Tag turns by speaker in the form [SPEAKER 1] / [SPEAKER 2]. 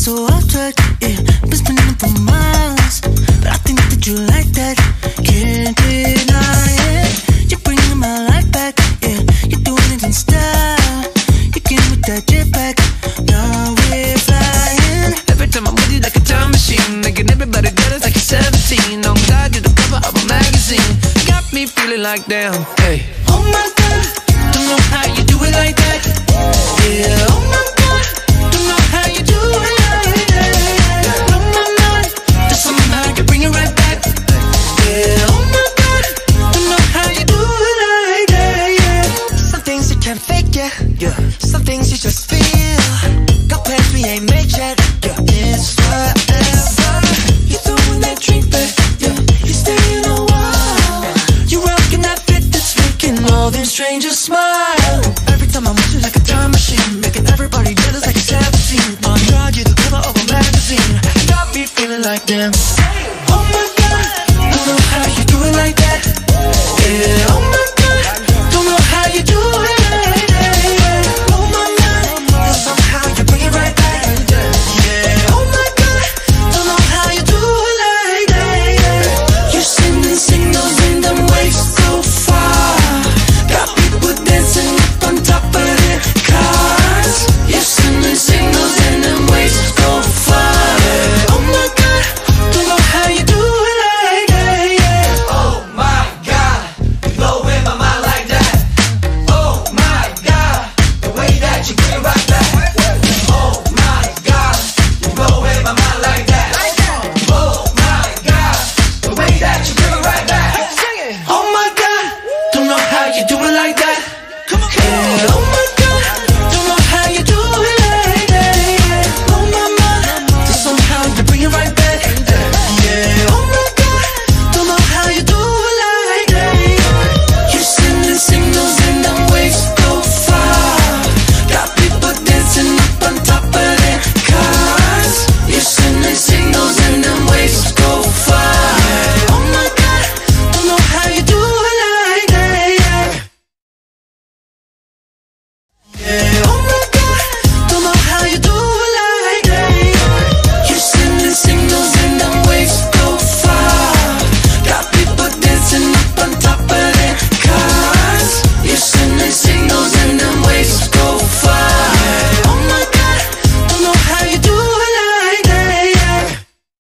[SPEAKER 1] so off track, yeah. Been spinning for miles, but I think that you like that. Can't deny it. You're bringing my life back, yeah. You're doing it in style. You came with that jetpack, now we're flying.
[SPEAKER 2] Every time I'm with you like a time machine Making everybody jealous like you're 17 On God, you're the cover of a magazine Got me feeling like damn, hey
[SPEAKER 1] Oh my Some things you just feel. We ain't made yet. It's forever. You that drink back. Yeah. You staying a while. You rocking that fit that's making all them strangers smile. Every time I'm you like a time machine, making everybody jealous like a 17. On God, you're the cover of a magazine. Got me feeling like damn.